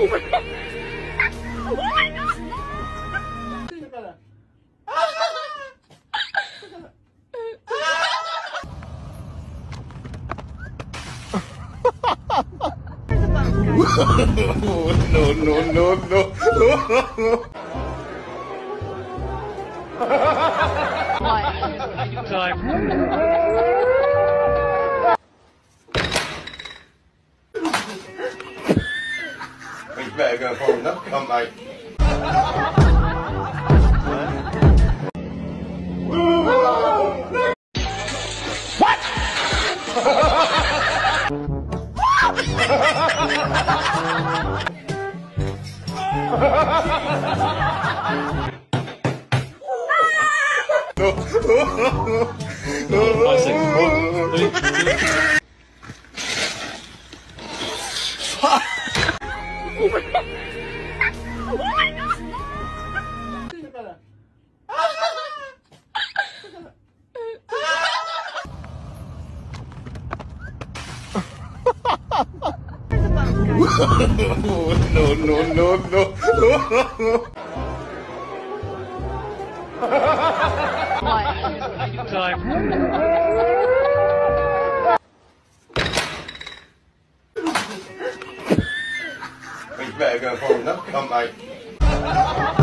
oh my god! No, no, no, no. Time. Better go for another cunt, mate. Five seconds. One, three, two. no, no, no, no. Trời Mình về go phòng another cunt, mate.